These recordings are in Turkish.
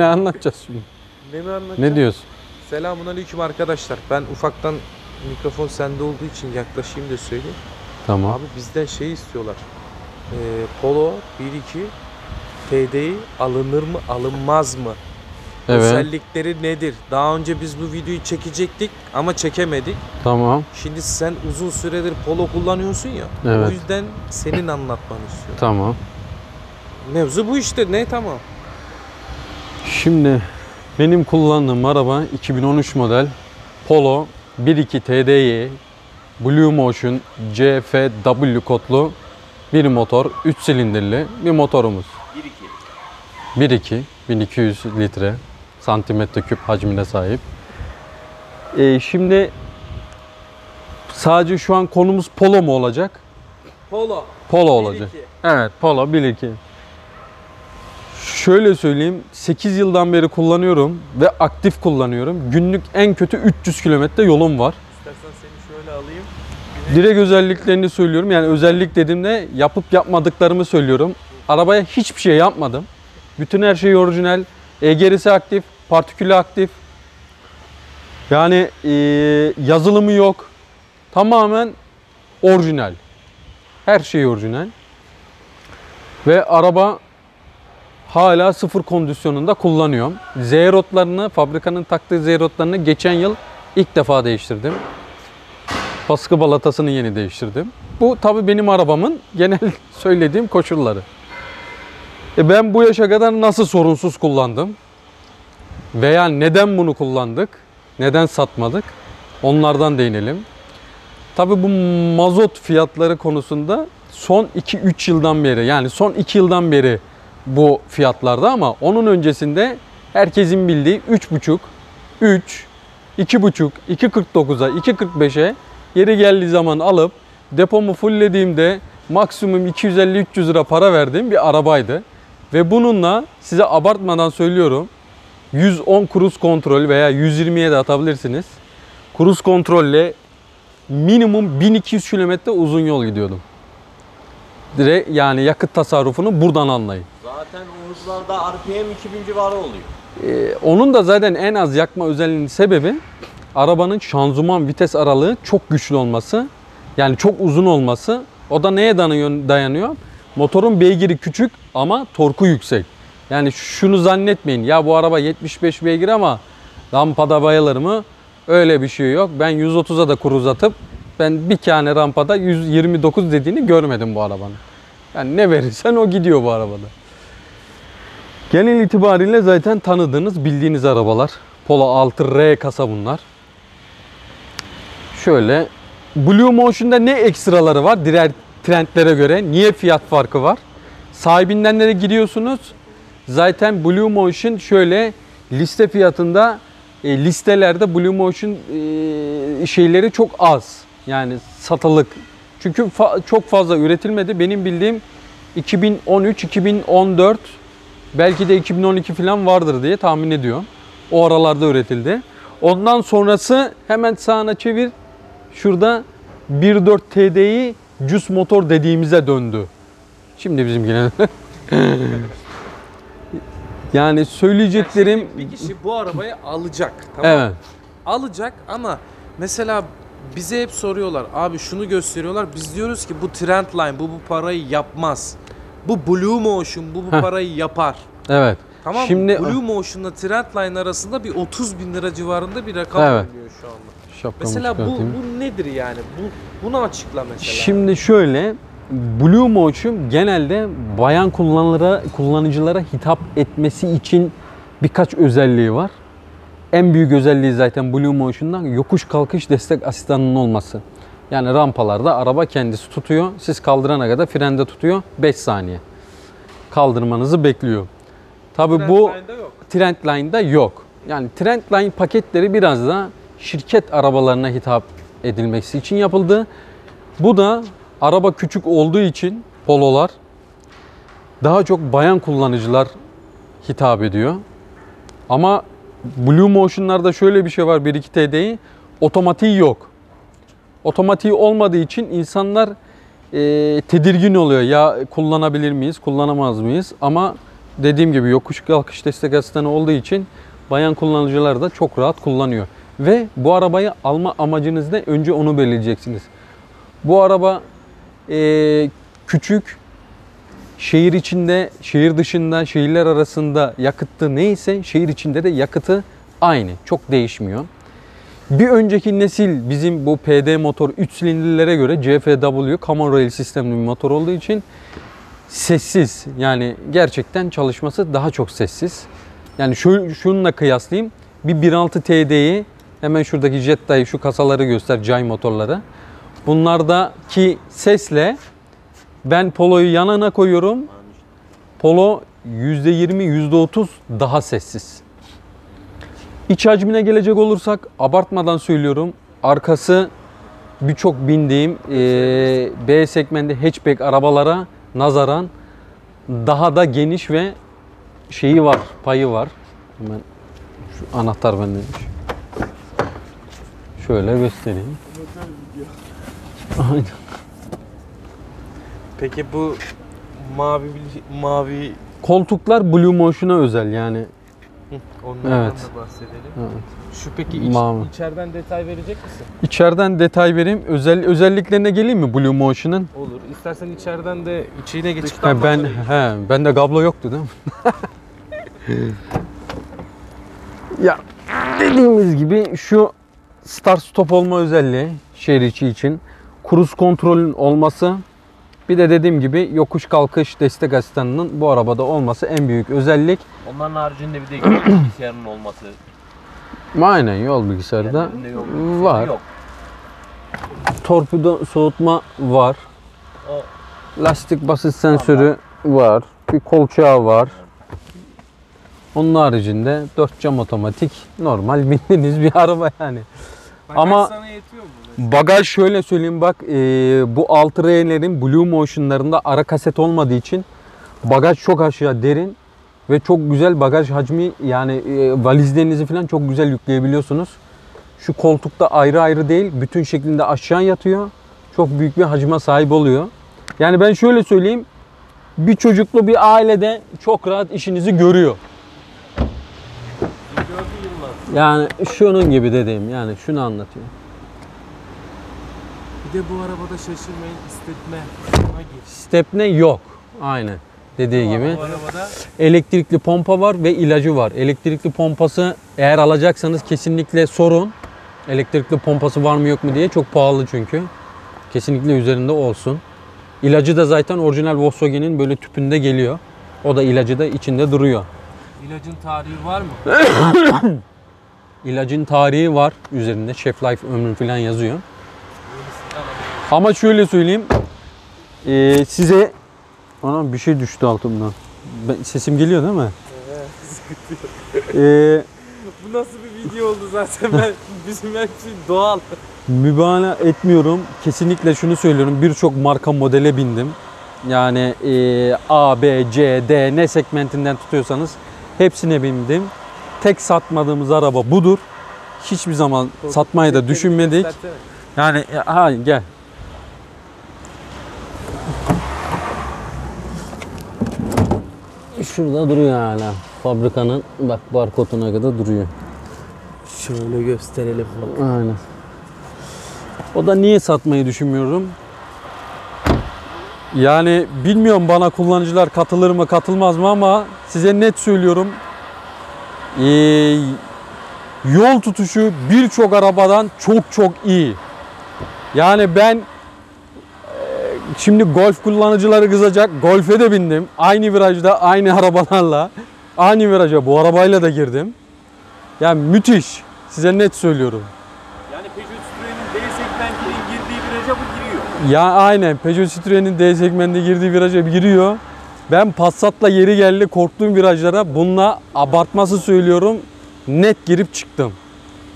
Ne anlatacağız şimdi? Ne mi anlatacağım? Ne diyorsun? Selamun aleyküm arkadaşlar. Ben ufaktan mikrofon sende olduğu için yaklaşayım da söyleyeyim. Tamam. Abi bizden şey istiyorlar. Ee, Polo 1-2 TDI alınır mı alınmaz mı? Evet. Özellikleri nedir? Daha önce biz bu videoyu çekecektik ama çekemedik. Tamam. Şimdi sen uzun süredir Polo kullanıyorsun ya. Evet. O yüzden senin anlatmanı istiyorum. Tamam. Mevzu bu işte. Ne tamam. Şimdi benim kullandığım araba 2013 model Polo 1.2 TDI Blue Motion CFW kodlu bir motor 3 silindirli bir motorumuz. 1.2 1200 litre santimetre küp hacmine sahip. Ee, şimdi sadece şu an konumuz Polo mu olacak? Polo. Polo olacak. 1.2. Evet Polo 1.2. Şöyle söyleyeyim 8 yıldan beri kullanıyorum ve aktif kullanıyorum. Günlük en kötü 300 kilometre yolum var. İstersen seni şöyle alayım. Direkt özelliklerini söylüyorum. Yani özellik dediğimde yapıp yapmadıklarımı söylüyorum. Arabaya hiçbir şey yapmadım. Bütün her şey orijinal. EGR'si aktif, partikülü aktif. Yani eee, yazılımı yok. Tamamen orijinal. Her şey orijinal. Ve araba hala sıfır kondisyonunda kullanıyorum. Z-Rotlarını, fabrikanın taktığı Z-Rotlarını geçen yıl ilk defa değiştirdim. Baskı balatasını yeni değiştirdim. Bu tabii benim arabamın genel söylediğim koşulları. E ben bu yaşa kadar nasıl sorunsuz kullandım? Veya neden bunu kullandık? Neden satmadık? Onlardan değinelim. Tabii bu mazot fiyatları konusunda son 2-3 yıldan beri yani son 2 yıldan beri bu fiyatlarda ama onun öncesinde herkesin bildiği 3,5, 3, 2,5, 2,49'a, 2,45'e yeri geldiği zaman alıp depomu fulllediğimde maksimum 250-300 lira para verdiğim bir arabaydı. Ve bununla size abartmadan söylüyorum 110 kruz kontrol veya 120'ye de atabilirsiniz. Kruz kontrolle minimum 1200 kilometre uzun yol gidiyordum. Yani yakıt tasarrufunu buradan anlayın. Zaten o hızlarda RPM 2000 civarı oluyor. Ee, onun da zaten en az yakma özelliğinin sebebi arabanın şanzıman vites aralığı çok güçlü olması. Yani çok uzun olması. O da neye dayanıyor? Motorun beygiri küçük ama torku yüksek. Yani şunu zannetmeyin. Ya bu araba 75 beygir ama rampada bayılır mı? Öyle bir şey yok. Ben 130'a da kur uzatıp ben bir tane rampada 129 dediğini görmedim bu arabanın. Yani ne verirsen o gidiyor bu arabada. Genel itibariyle zaten tanıdığınız, bildiğiniz arabalar. Polo 6R kasa bunlar. Şöyle Blue Motion'da ne ekstraları var diğer trendlere göre? Niye fiyat farkı var? Sahibinden de gidiyorsunuz. Zaten Blue Motion şöyle liste fiyatında e, listelerde Blue Motion e, şeyleri çok az. Yani satılık. Çünkü fa- çok fazla üretilmedi. Benim bildiğim 2013, 2014 belki de 2012 falan vardır diye tahmin ediyorum. O aralarda üretildi. Ondan sonrası hemen sağına çevir. Şurada 1.4 TDI cüs motor dediğimize döndü. Şimdi bizimkine. yani söyleyeceklerim Yani bir kişi bu arabayı alacak. Tamam. evet. Alacak ama mesela bize hep soruyorlar. Abi şunu gösteriyorlar. Biz diyoruz ki bu Trendline bu bu parayı yapmaz. Bu Blue Motion bu bu Heh. parayı yapar. Evet. Tamam Şimdi? Blue Motion'la Trendline arasında bir 30 bin lira civarında bir rakam Evet. veriliyor şu anda. şapkamı Mesela bu, bu nedir yani? Bu bunu açıkla mesela. Şimdi şöyle Blue Motion genelde bayan kullanıcılara, kullanıcılara hitap etmesi için birkaç özelliği var. En büyük özelliği zaten Blue Motion'dan yokuş kalkış destek asistanının olması. Yani rampalarda araba kendisi tutuyor. Siz kaldırana kadar frende tutuyor 5 saniye. Kaldırmanızı bekliyor. Tabi bu Trendline'da yok. Trendline'da yok. Yani Trendline paketleri biraz da şirket arabalarına hitap edilmesi için yapıldı. Bu da araba küçük olduğu için Pololar daha çok bayan kullanıcılar hitap ediyor. Ama Blue Motion'larda şöyle bir şey var 1.2 TDI otomatiği yok. Otomatiği olmadığı için insanlar e, tedirgin oluyor. Ya kullanabilir miyiz, kullanamaz mıyız? Ama dediğim gibi yokuş kalkış destek asistanı olduğu için bayan kullanıcılar da çok rahat kullanıyor. Ve bu arabayı alma amacınız ne? Önce onu belirleyeceksiniz. Bu araba eee, küçük, şehir içinde, şehir dışında, şehirler arasında yakıtı neyse şehir içinde de yakıtı aynı. Çok değişmiyor. Bir önceki nesil bizim bu PD motor 3 silindirlere göre CFW Common Rail sistemli bir motor olduğu için sessiz. Yani gerçekten çalışması daha çok sessiz. Yani şu, şununla kıyaslayayım. Bir 1.6 TD'yi hemen şuradaki Jetta'yı şu kasaları göster Jay motorları. Bunlardaki sesle ben Polo'yu yanına koyuyorum. Polo %20 %30 daha sessiz. İç hacmine gelecek olursak abartmadan söylüyorum. Arkası birçok bindiğim eee, B segmenti hatchback arabalara nazaran daha da geniş ve şeyi var, payı var. Hemen şu anahtar bendeymiş. Şöyle göstereyim. Aynen. Peki bu mavi mavi Koltuklar Blue Motion'a özel yani. Hı, onlardan Evet. da bahsedelim. Evet. Şu peki iç- Mavi. içeriden detay verecek misin? İçeriden detay vereyim. Özel özelliklerine geleyim mi Blue Motion'ın? Olur. İstersen içeriden de içine geç. Ha, ben he ben de kablo yoktu değil mi? ya dediğimiz gibi şu start stop olma özelliği şehir içi için. Cruise kontrolün olması bir de dediğim gibi yokuş kalkış destek asistanının bu arabada olması en büyük özellik. Onların haricinde bir de yol bilgisayarının olması. Aynen yol bilgisayarda Yerlerinde yol bilgisayarı var. Yok. Torpido soğutma var. O Lastik basınç sensörü var. Bir kolçağı var. Onun haricinde 4 cam otomatik normal bildiğiniz bir araba yani. Ama- sana yetiyor mu? Bagaj şöyle söyleyeyim bak e, bu 6 R'lerin Blue Motion'larında ara kaset olmadığı için bagaj çok aşağı derin ve çok güzel bagaj hacmi yani e, valizlerinizi falan çok güzel yükleyebiliyorsunuz. Şu koltukta ayrı ayrı değil bütün şeklinde aşağı yatıyor. Çok büyük bir hacme sahip oluyor. Yani ben şöyle söyleyeyim bir çocuklu bir ailede çok rahat işinizi görüyor. Yani şunun gibi dediğim yani şunu anlatıyor. Bir de bu arabada şaşırmayın istetme. Ona geç. Stepne yok. Aynen. Dediği gibi. Bu arabada Elektrikli pompa var ve ilacı var. Elektrikli pompası eğer alacaksanız kesinlikle sorun. Elektrikli pompası var mı yok mu diye çok pahalı çünkü. Kesinlikle üzerinde olsun. İlacı da zaten orijinal Volkswagen'in böyle tüpünde geliyor. O da ilacı da içinde duruyor. ilacın tarihi var mı? İlacın tarihi var üzerinde. Chef Life ömrü falan yazıyor. Ama şöyle söyleyeyim. Ee, size Ana bir şey düştü altımdan. Ben, sesim geliyor değil mi? Ee, Bu nasıl bir video oldu zaten ben bizim her şey doğal. mübalağa etmiyorum. Kesinlikle şunu söylüyorum. Birçok marka modele bindim. Yani e, A, B, C, D ne segmentinden tutuyorsanız hepsine bindim. Tek satmadığımız araba budur. Hiçbir zaman satmayı da düşünmedik. Yani e, ha gel. Şurada duruyor hala. Fabrikanın bak barkoduna kadar duruyor. Şöyle gösterelim bak. Aynen. O da niye satmayı düşünmüyorum? Yani bilmiyorum bana kullanıcılar katılır mı katılmaz mı ama size net söylüyorum. Ee, yol tutuşu birçok arabadan çok çok iyi. Yani ben şimdi golf kullanıcıları kızacak. Golf'e de bindim. Aynı virajda aynı arabalarla. Aynı viraja bu arabayla da girdim. Yani müthiş. Size net söylüyorum. Yani Peugeot Citroen'in D segmentinin girdiği viraja bu giriyor. Ya aynen Peugeot Citroen'in D segmentinde girdiği viraja giriyor. Ben Passat'la yeri geldi korktuğum virajlara bununla abartması söylüyorum net girip çıktım.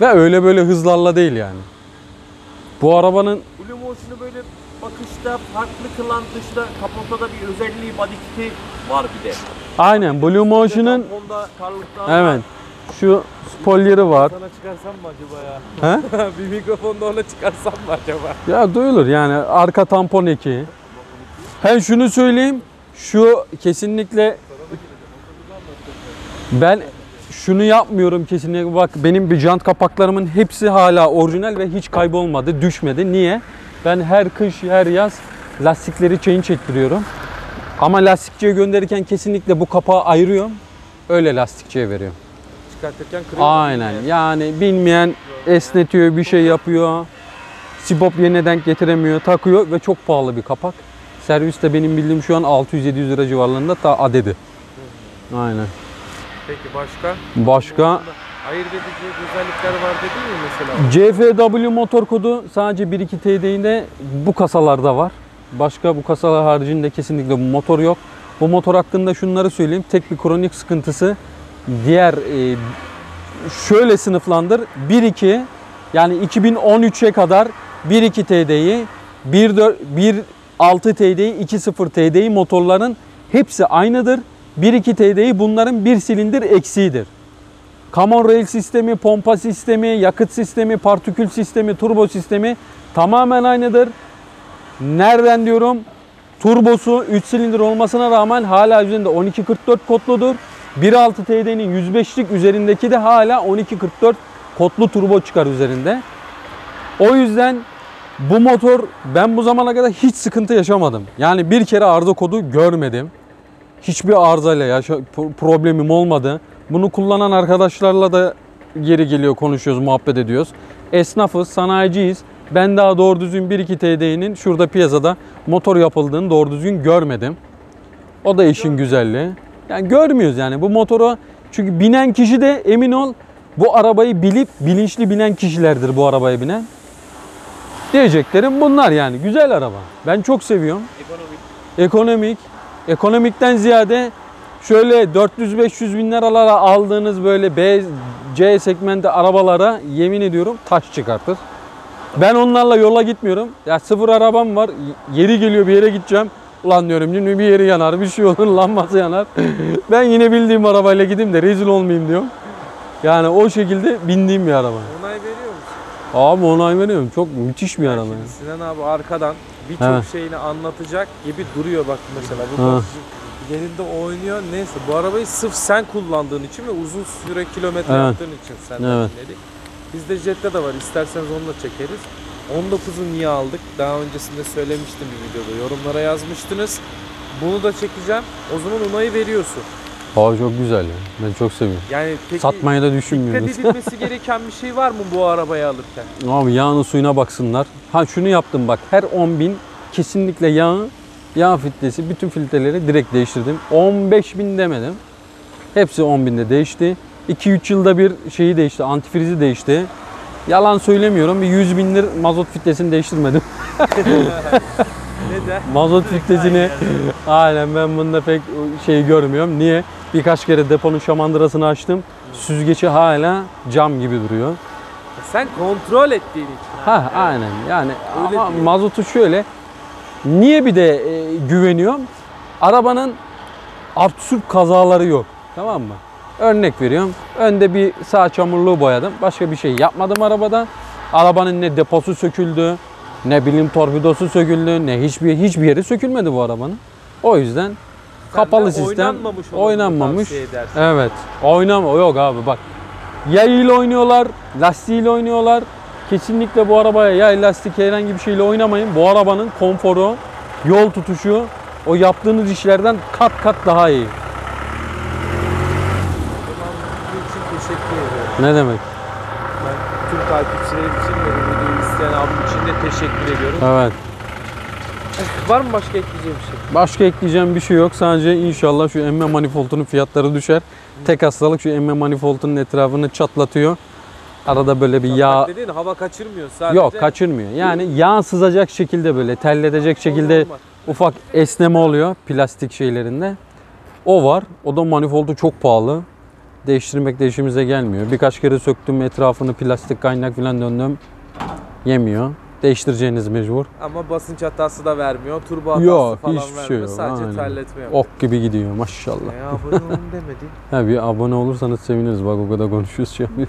Ve öyle böyle hızlarla değil yani. Bu arabanın Blue Motion'u böyle bakışta farklı kılan dışta kapotada bir özelliği body kit'i var bir de. aynen Blue Motion'ın Honda evet şu spoiler'ı var. Sana çıkarsam mı acaba ya? He? bir mikrofonda ona çıkarsam mı acaba? Ya duyulur yani arka tampon eki. Hem şunu söyleyeyim şu kesinlikle Ben şunu yapmıyorum kesinlikle. Bak benim bir jant kapaklarımın hepsi hala orijinal ve hiç kaybolmadı, düşmedi. Niye? Ben her kış, her yaz lastikleri change ettiriyorum. Ama lastikçiye gönderirken kesinlikle bu kapağı ayırıyorum. Öyle lastikçiye veriyorum. Çıkartırken kırıyor. Aynen. Yani bilmeyen esnetiyor, bir şey yapıyor. Sibop yerine denk getiremiyor, takıyor ve çok pahalı bir kapak. Serviste benim bildiğim şu an 600-700 lira civarlarında ta adedi. Aynen. Peki başka? Başka Ayırt edici özellikler var dedin mi mesela? CFW motor kodu sadece 1.2 TD'inde bu kasalarda var. Başka bu kasalar haricinde kesinlikle bu motor yok. Bu motor hakkında şunları söyleyeyim. Tek bir kronik sıkıntısı diğer e, şöyle sınıflandır. 1.2 yani 2013'e kadar 1.2 TD'yi 1.4 1.6 TD'yi 2.0 TD'yi motorların hepsi aynıdır. 1.2 TD'yi bunların bir silindir eksiğidir. Common rail sistemi, pompa sistemi, yakıt sistemi, partikül sistemi, turbo sistemi tamamen aynıdır. Nereden diyorum? Turbosu 3 silindir olmasına rağmen hala üzerinde 1244 kodludur. 1.6 TD'nin 105'lik üzerindeki de hala 1244 kodlu turbo çıkar üzerinde. O yüzden bu motor ben bu zamana kadar hiç sıkıntı yaşamadım. Yani bir kere arıza kodu görmedim. Hiçbir arızayla yaşa problemim olmadı. Bunu kullanan arkadaşlarla da geri geliyor konuşuyoruz, muhabbet ediyoruz. Esnafız, sanayiciyiz. Ben daha doğru düzgün 1-2 TD'nin şurada piyasada motor yapıldığını doğru düzgün görmedim. O da işin güzelliği. Yani görmüyoruz yani bu motoru. Çünkü binen kişi de emin ol bu arabayı bilip bilinçli binen kişilerdir bu arabaya binen. Diyeceklerim bunlar yani. Güzel araba. Ben çok seviyorum. Ekonomik. Ekonomik. Ekonomikten ziyade şöyle 400-500 bin liralara aldığınız böyle B, C segmenti arabalara yemin ediyorum taş çıkartır. Ben onlarla yola gitmiyorum. Ya sıfır arabam var. Yeri geliyor bir yere gideceğim. Ulan diyorum şimdi bir yeri yanar, bir şey olur, lambası yanar. ben yine bildiğim arabayla gideyim de rezil olmayayım diyorum. Yani o şekilde bindiğim bir araba. Onay veriyor musun? Abi onay veriyorum. Çok müthiş bir araba. Yani. Sinan abi arkadan birçok şeyini anlatacak gibi duruyor bak mesela. Bu yerinde oynuyor. Neyse bu arabayı sırf sen kullandığın için ve uzun süre kilometre Evet. yaptığın için senden Evet. dinledik. Bizde Jette de var. İsterseniz onu da çekeriz. 19'u niye aldık? Daha öncesinde söylemiştim bir videoda. Yorumlara yazmıştınız. Bunu da çekeceğim. O zaman onayı veriyorsun. Aa çok güzel ya. Ben çok seviyorum. Yani peki Satmayı da dikkat düşünmüyoruz. edilmesi gereken bir şey var mı bu arabayı alırken? Abi yağını suyuna baksınlar. Ha şunu yaptım bak her 10 bin kesinlikle yağı, yağ filtresi, bütün filtreleri direkt değiştirdim. 15 bin demedim. Hepsi 10 binde değişti. 2-3 yılda bir şeyi değişti, antifrizi değişti. Yalan söylemiyorum bir 100 bindir mazot filtresini değiştirmedim. Mazot filtresini aynen ben bunda pek şey görmüyorum. Niye? Birkaç kere deponun şamandırasını açtım. Süzgeci hala cam gibi duruyor. Sen kontrol ettiğin için. Ha aynen yani Öyle ama diyor. mazotu şöyle niye bir de e, güveniyorum? Arabanın absürt kazaları yok. Tamam mı? Örnek veriyorum. Önde bir sağ çamurluğu boyadım. Başka bir şey yapmadım arabada. Arabanın ne deposu söküldü, ne bileyim torpidosu söküldü, ne hiçbir hiçbir yeri sökülmedi bu arabanın. O yüzden kapalı Senden sistem oynanmamış oynanmamış. Evet. Oynama yok abi bak. Yayıyla oynuyorlar, lastiğiyle oynuyorlar. Kesinlikle bu arabaya yay, lastik herhangi bir şeyle oynamayın. Bu arabanın konforu, yol tutuşu o yaptığınız işlerden kat kat daha iyi. Ne demek? Ben tüm takipçilerim için ve videoyu isteyen abim için de teşekkür ediyorum. Evet. Var mı başka ekleyeceğim bir şey? Başka ekleyeceğim bir şey yok. Sadece inşallah şu emme manifoldunun fiyatları düşer. Tek hastalık şu emme manifoldunun etrafını çatlatıyor. Arada böyle bir yağ... Bak dediğin hava kaçırmıyor sadece. Yok kaçırmıyor. Yani yağ sızacak şekilde böyle telledecek şekilde ufak esneme oluyor plastik şeylerinde. O var. O da manifoldu çok pahalı. Değiştirmek de işimize gelmiyor. Birkaç kere söktüm etrafını plastik kaynak falan döndüm. Yemiyor. Değiştireceğiniz mecbur. Ama basınç hatası da vermiyor. Turbo hatası Yok, falan hiçbir vermiyor. şey yok. Sadece Aynen. terletme yapıyor. Ok gibi gidiyor maşallah. Ya abone olun demedin. Ha, bir abone olursanız seviniriz. Bak o kadar konuşuyoruz biz.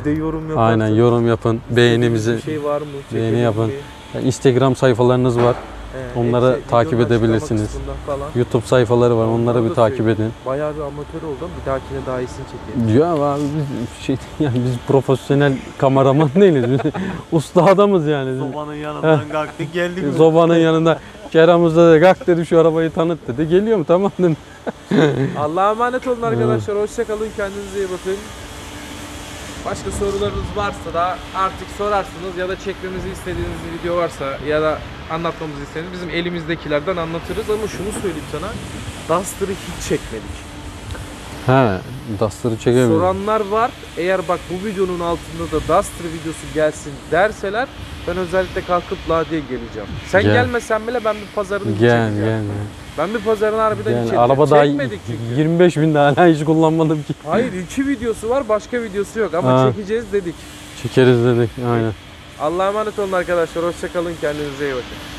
Bir de yorum yaparsın. Aynen yorum yapın. Beğenimizi. Bir şey var mı? beğeni yapın. mi? Instagram sayfalarınız var. Ee, Onları hepsi takip videonun açıklama edebilirsiniz. kısmında Falan. YouTube sayfaları var. Onları bir takip edin. Bayağı bir amatör oldum. Bir dahakine daha iyisini çekeyim. Ya abi biz şey yani biz profesyonel kameraman değiliz. Biz usta adamız yani. Sobanın yanından kalktık geldik. mi? Zobanın yanında Kerem Usta dedi kalk dedi şu arabayı tanıt dedi. Geliyor mu tamam dedim. Allah'a emanet olun arkadaşlar. Hoşçakalın. Kendinize iyi bakın. Başka sorularınız varsa da artık sorarsınız ya da çekmemizi istediğiniz bir video varsa ya da anlatmamızı istediğiniz bizim elimizdekilerden anlatırız ama şunu söyleyeyim sana. Duster'ı hiç çekmedik. He, Duster'ı çekemedim. Soranlar var. Eğer bak bu videonun altında da Duster videosu gelsin derseler ben özellikle kalkıp la diye geleceğim. Sen Gel. gelmesen bile ben bir pazarını hiç Gel çekeceğim. gel. Ben bir pazarını harbiden hiç Yani çekeceğim. araba daha Çekmedik çünkü. 25 bin hala hiç kullanmadım ki. Hayır iki videosu var başka videosu yok ama Ha. çekeceğiz dedik. Çekeriz dedik aynen. Allah'a emanet olun arkadaşlar. Hoşçakalın. Kendinize iyi bakın.